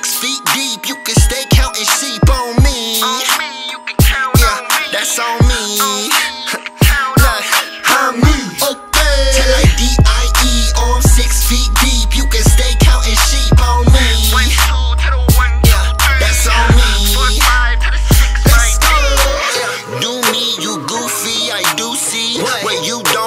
six feet deep, you can stay counting sheep on me. On me yeah, that's on me. I'm me. Okay. T I D I E. I'm six feet deep, you can stay counting sheep on me. That's on me. Let's go. Do me, you goofy, I do see what you don't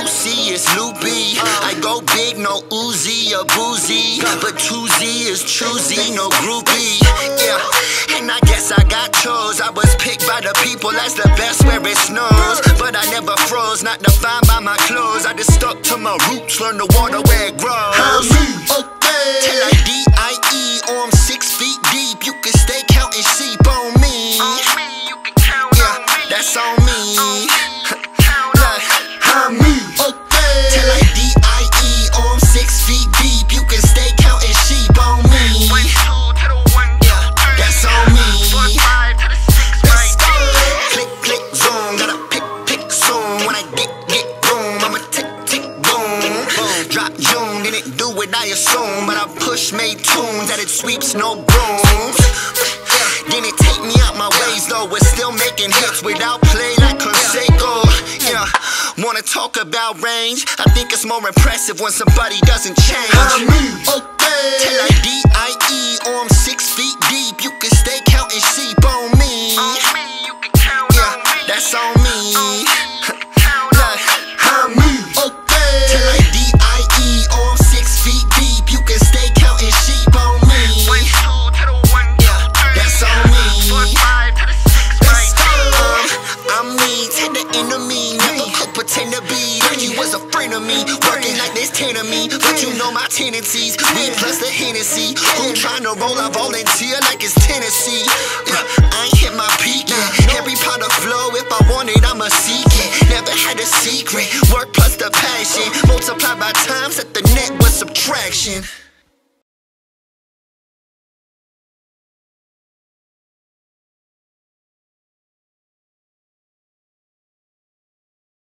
like Lucy, it's loopy. I go big, no Uzi or boozy. But 2Z is choosy, no groupie. Yeah, and I guess I got chose. I was picked by the people as the best where it snows. But I never froze, not defined by my clothes. I just stuck to my roots, learn the water where it grows. Okay. Till I D-I-E, or oh, I'm six feet deep. You can stay counting sheep on me. On me, you can count Yeah, on me. that's on me. June, didn't do it, I assume. But I push, made tunes that it sweeps, no brooms. Yeah, Then it take me out my ways, though. We're still making hits without play like Canseco. Yeah, wanna talk about range? I think it's more impressive when somebody doesn't change. Okay. Till I D-I-E, or oh, I'm six feet deep. You can stay counting sheep on me. On me, you can count Yeah, on me. that's on pretend to be you was a friend of me. Working like there's ten of me, but you know my tendencies. Me plus the Hennessy. Who tryna roll? I volunteer like it's Tennessee. Yeah, I ain't hit my peak yet. Every part of flow, if I want it, I'ma seek it. Never had a secret. Work plus the passion. Multiply by times that the net was subtraction.